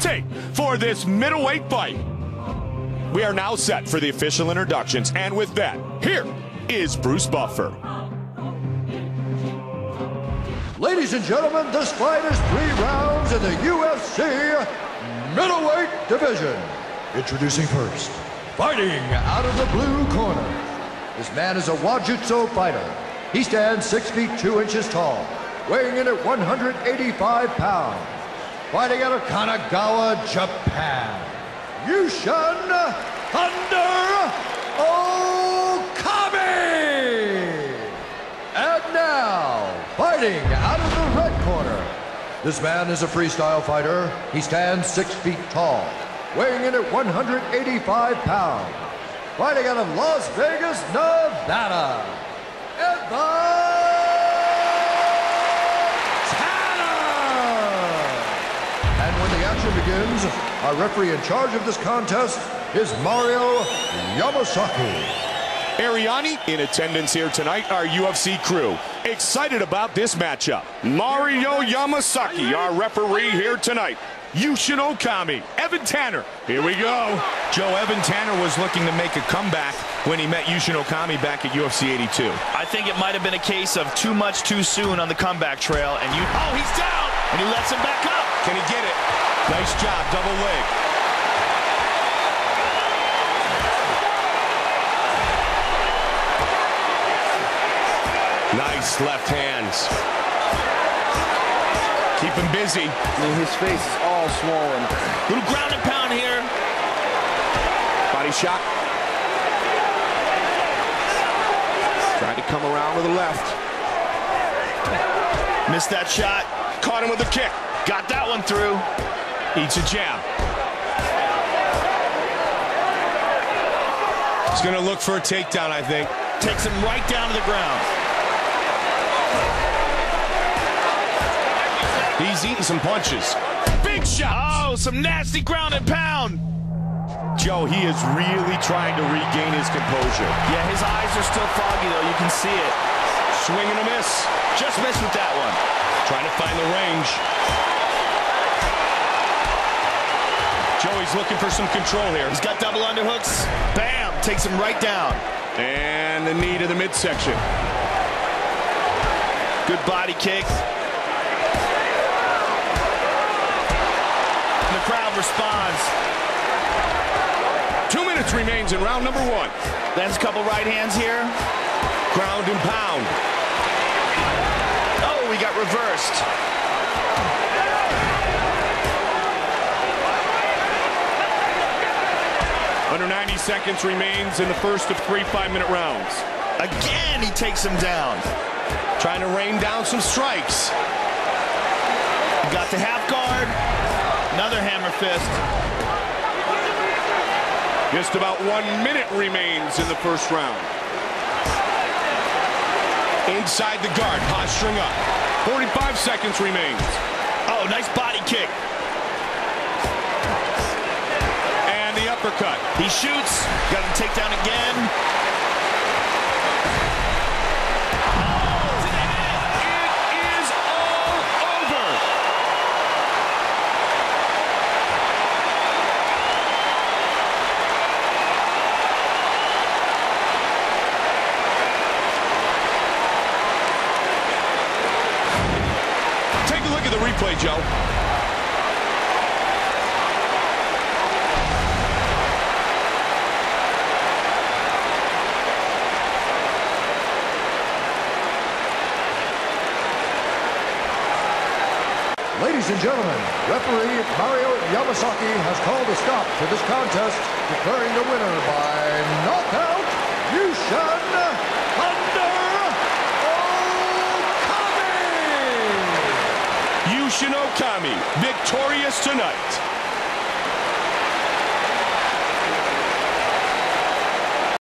state for this middleweight fight. We are now set for the official introductions, and with that, here is Bruce Buffer. Ladies and gentlemen, this fight is three rounds in the UFC middleweight division. Introducing first, fighting out of the blue corner. This man is a Wajutsu fighter. He stands 6 feet 2 inches tall, weighing in at 185 pounds. Fighting out of Kanagawa, Japan. Yushin Thunder Okami! And now, fighting out of the red corner. This man is a freestyle fighter. He stands 6 feet tall, weighing in at 185 pounds fighting out of Las Vegas, Nevada. And the And when the action begins, our referee in charge of this contest is Mario Yamasaki. Arianny in attendance here tonight, our UFC crew. Excited about this matchup. Mario Yamasaki, our referee here tonight. Yushin Okami, Evan Tanner. Here we go. Joe, Evan Tanner was looking to make a comeback when he met Yushin Okami back at UFC 82. I think it might have been a case of too much too soon on the comeback trail. And you, oh, he's down, and he lets him back up. Can he get it? Nice job, double leg. Nice left hands. Keep him busy. I mean, his face is all swollen. Little ground and pound here. Body shot. Tried to come around to the left. Missed that shot. Caught him with a kick. Got that one through. Eats a jab. He's going to look for a takedown, I think. Takes him right down to the ground. He's eating some punches. Big shot. Oh, some nasty ground and pound. Joe, he is really trying to regain his composure. Yeah, his eyes are still foggy, though. You can see it. Swing and a miss. Just missed with that one. Trying to find the range. Joey's looking for some control here. He's got double underhooks. Bam! Takes him right down. And the knee to the midsection. Good body kick. The crowd responds. Two minutes remains in round number one. That's a couple right hands here. Ground and pound. Oh, we got reversed. Under 90 seconds remains in the first of three five-minute rounds. Again, he takes him down. Trying to rain down some strikes. Got the half guard. Another hammer fist. Just about one minute remains in the first round. Inside the guard, posturing up. 45 seconds remains. Oh, nice body kick. Uppercut. He shoots. Got him take down again. Take a look at the replay, Joe. Ladies and gentlemen, referee Mario Yamasaki has called a stop to this contest, declaring the winner by knockout, Yushin Thunder Okami! Yushin Okami, victorious tonight.